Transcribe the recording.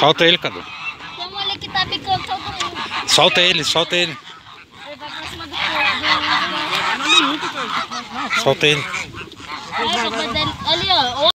Solta ele, Cadu. Vamos ele que tá picando todo mundo. Solta ele, solta ele. Ele vai pra cima do fogo. Né? Solta ele. Olha, ali, ó.